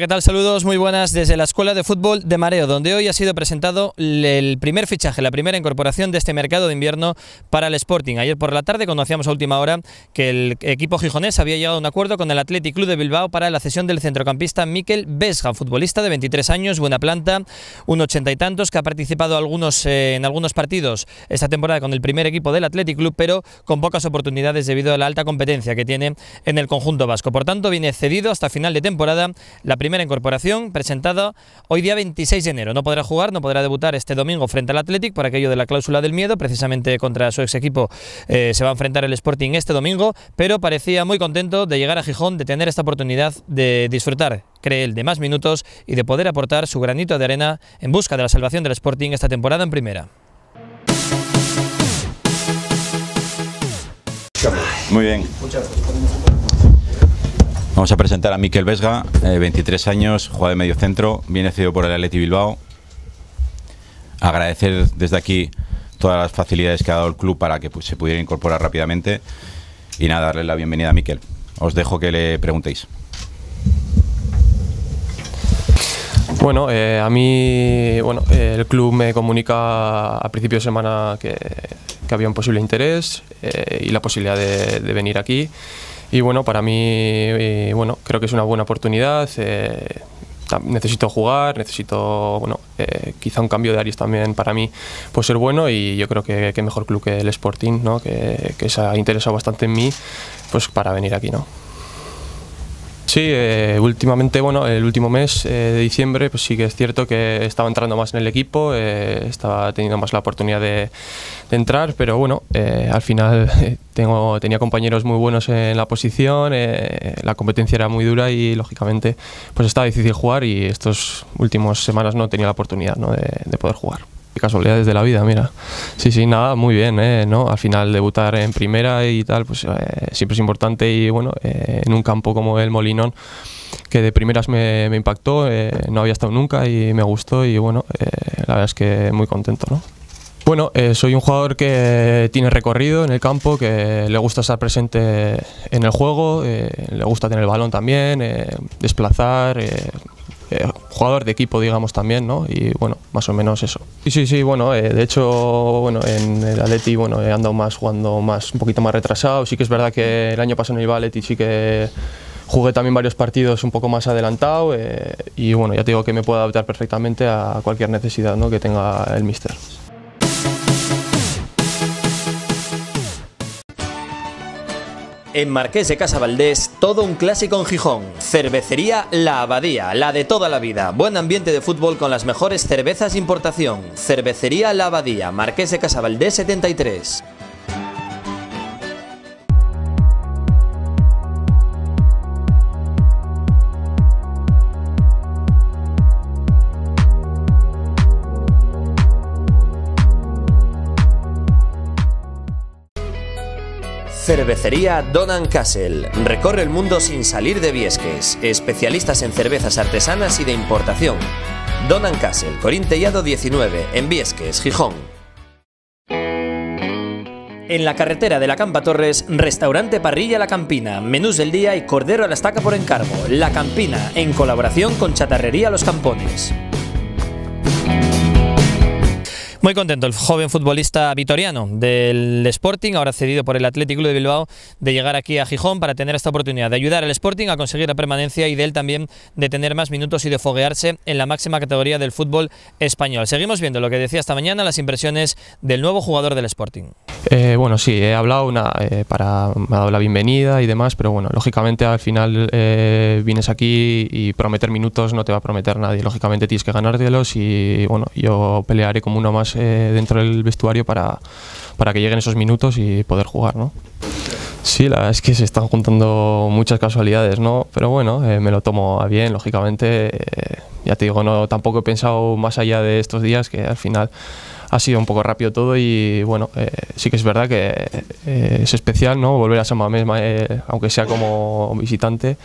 ¿qué tal? Saludos muy buenas desde la Escuela de Fútbol de Mareo, donde hoy ha sido presentado el primer fichaje, la primera incorporación de este mercado de invierno para el Sporting. Ayer por la tarde conocíamos a última hora que el equipo gijonés había llegado a un acuerdo con el Athletic Club de Bilbao para la cesión del centrocampista Miquel Vesga, futbolista de 23 años, buena planta, un ochenta y tantos, que ha participado algunos, eh, en algunos partidos esta temporada con el primer equipo del Athletic Club, pero con pocas oportunidades debido a la alta competencia que tiene en el conjunto vasco. Por tanto, viene cedido hasta final de temporada la primera incorporación presentada hoy día 26 de enero. No podrá jugar, no podrá debutar este domingo frente al Athletic por aquello de la cláusula del miedo, precisamente contra su ex equipo eh, se va a enfrentar el Sporting este domingo, pero parecía muy contento de llegar a Gijón, de tener esta oportunidad de disfrutar, cree él, de más minutos y de poder aportar su granito de arena en busca de la salvación del Sporting esta temporada en primera. Muy bien. Vamos a presentar a Miquel Vesga, eh, 23 años, juega de medio centro, viene cedido por el Atleti Bilbao. Agradecer desde aquí todas las facilidades que ha dado el club para que pues, se pudiera incorporar rápidamente y nada, darle la bienvenida a Miquel. Os dejo que le preguntéis. Bueno, eh, a mí bueno, eh, el club me comunica a principio de semana que, que había un posible interés eh, y la posibilidad de, de, venir aquí. Y bueno, para mí eh, bueno, creo que es una buena oportunidad. Eh, necesito jugar, necesito bueno, eh, quizá un cambio de aires también para mí puede ser bueno y yo creo que, que mejor club que el Sporting, ¿no? que, que se ha interesado bastante en mí pues para venir aquí. ¿no? Sí, eh, últimamente, bueno, el último mes eh, de diciembre, pues sí que es cierto que estaba entrando más en el equipo, eh, estaba teniendo más la oportunidad de, de entrar, pero bueno, eh, al final tengo, tenía compañeros muy buenos en la posición, eh, la competencia era muy dura y lógicamente pues estaba difícil jugar y estas últimas semanas no tenía la oportunidad ¿no? de, de poder jugar casualidades de la vida, mira. Sí, sí, nada, muy bien, ¿eh? ¿no? Al final debutar en primera y tal, pues eh, siempre es importante y bueno, eh, en un campo como el Molinón, que de primeras me, me impactó, eh, no había estado nunca y me gustó y bueno, eh, la verdad es que muy contento, ¿no? Bueno, eh, soy un jugador que tiene recorrido en el campo, que le gusta estar presente en el juego, eh, le gusta tener el balón también, eh, desplazar, eh, jugador de equipo, digamos, también, ¿no? Y bueno, más o menos eso. Y sí, sí, bueno, eh, de hecho, bueno, en el Atleti, bueno, he andado más jugando más, un poquito más retrasado. Sí que es verdad que el año pasado en el Atleti sí que jugué también varios partidos un poco más adelantado eh, y bueno, ya te digo que me puedo adaptar perfectamente a cualquier necesidad ¿no? que tenga el míster. En Marqués de Casavaldés, todo un clásico en Gijón. Cervecería La Abadía, la de toda la vida. Buen ambiente de fútbol con las mejores cervezas de importación. Cervecería La Abadía, Marqués de Casavaldés 73. Cervecería Donan Castle. Recorre el mundo sin salir de Viesques. Especialistas en cervezas artesanas y de importación. Donan Castle, Corintellado 19, en Viesques, Gijón. En la carretera de la Campa Torres, restaurante Parrilla La Campina, menús del día y cordero a la estaca por encargo. La Campina, en colaboración con Chatarrería Los Campones. Muy contento el joven futbolista vitoriano del Sporting, ahora cedido por el Atlético de Bilbao, de llegar aquí a Gijón para tener esta oportunidad de ayudar al Sporting a conseguir la permanencia y de él también de tener más minutos y de foguearse en la máxima categoría del fútbol español. Seguimos viendo lo que decía esta mañana, las impresiones del nuevo jugador del Sporting. Eh, bueno, sí, he hablado una, eh, para, me ha dado la bienvenida y demás, pero bueno, lógicamente al final eh, vienes aquí y prometer minutos no te va a prometer nadie. Lógicamente tienes que ganártelos y bueno, yo pelearé como uno más eh, dentro del vestuario para, para que lleguen esos minutos y poder jugar, ¿no? Sí, la verdad es que se están juntando muchas casualidades, ¿no? Pero bueno, eh, me lo tomo a bien, lógicamente. Eh, ya te digo, no, tampoco he pensado más allá de estos días, que al final ha sido un poco rápido todo y bueno, eh, sí que es verdad que eh, es especial, ¿no? Volver a San Mamés, eh, aunque sea como visitante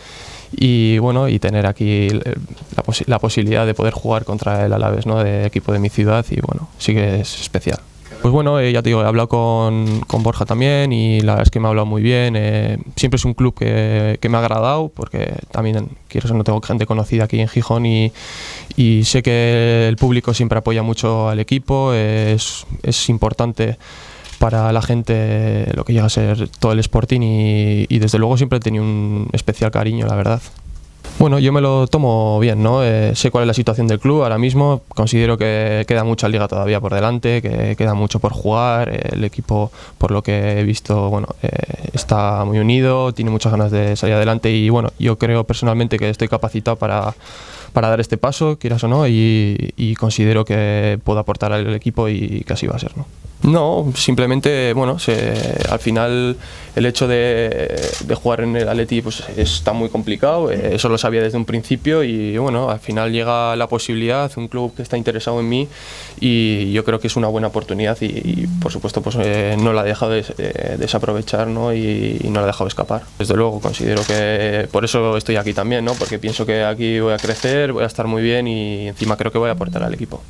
y bueno, y tener aquí la, posi la, posibilidad de poder jugar contra el Alaves, ¿no? De equipo de mi ciudad y bueno, sí que es especial. Pues bueno, eh, ya te digo, he hablado con, con, Borja también y la verdad es que me ha hablado muy bien. Eh, siempre es un club que, que, me ha agradado porque también, quiero no tengo gente conocida aquí en Gijón y, y sé que el público siempre apoya mucho al equipo, es, es importante para la gente lo que llega a ser todo el Sporting y, y desde luego siempre he tenido un especial cariño, la verdad. Bueno, yo me lo tomo bien, ¿no? Eh, sé cuál es la situación del club ahora mismo, considero que queda mucha liga todavía por delante, que queda mucho por jugar, el equipo, por lo que he visto, bueno, eh, está muy unido, tiene muchas ganas de salir adelante y bueno, yo creo personalmente que estoy capacitado para, para dar este paso, quieras o no, y, y considero que puedo aportar al equipo y que así va a ser, ¿no? No, simplemente, bueno, se, al final el hecho de, de, jugar en el Atleti pues, está muy complicado, eh, eso lo sabía desde un principio y bueno, al final llega la posibilidad, un club que está interesado en mí y yo creo que es una buena oportunidad y, y por supuesto pues eh, no la he dejado de, de, desaprovechar ¿no? Y, y, no la he dejado escapar. Desde luego considero que por eso estoy aquí también, ¿no? porque pienso que aquí voy a crecer, voy a estar muy bien y encima creo que voy a aportar al equipo.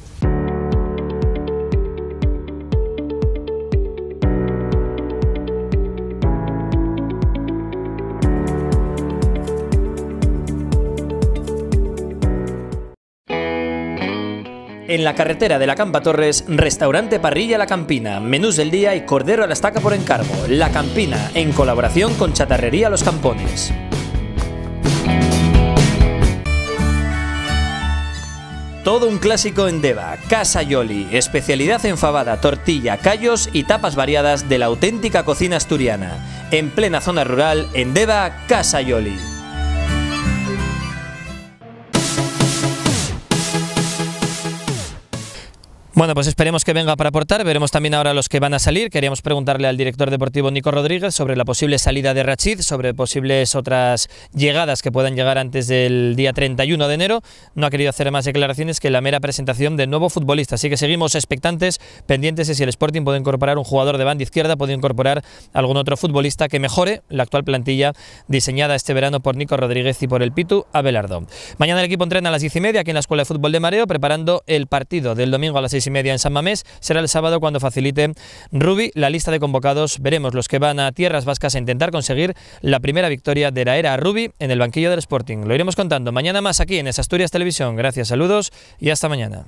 En la carretera de la Campa Torres, restaurante Parrilla La Campina, menús del día y cordero a la estaca por encargo. La Campina, en colaboración con Chatarrería Los Campones. Todo un clásico en Deva, Casa Yoli, especialidad en fabada, tortilla, callos y tapas variadas de la auténtica cocina asturiana. En plena zona rural, en Deva, Casa Yoli. Bueno, pues esperemos que venga para aportar. Veremos también ahora los que van a salir. Queríamos preguntarle al director deportivo Nico Rodríguez sobre la posible salida de Rachid, sobre posibles otras llegadas que puedan llegar antes del día 31 de enero. No ha querido hacer más declaraciones que la mera presentación de nuevo futbolista. Así que seguimos expectantes, pendientes de si el Sporting puede incorporar un jugador de banda izquierda, puede incorporar algún otro futbolista que mejore la actual plantilla diseñada este verano por Nico Rodríguez y por el Pitu Abelardo. Mañana el equipo entrena a las 10 y media aquí en la Escuela de Fútbol de Mareo, preparando el partido del domingo a las 6 y media en San Mamés. Será el sábado cuando facilite Rubi la lista de convocados. Veremos los que van a tierras vascas a intentar conseguir la primera victoria de la era Rubi en el banquillo del Sporting. Lo iremos contando mañana más aquí en Asturias Televisión. Gracias, saludos y hasta mañana.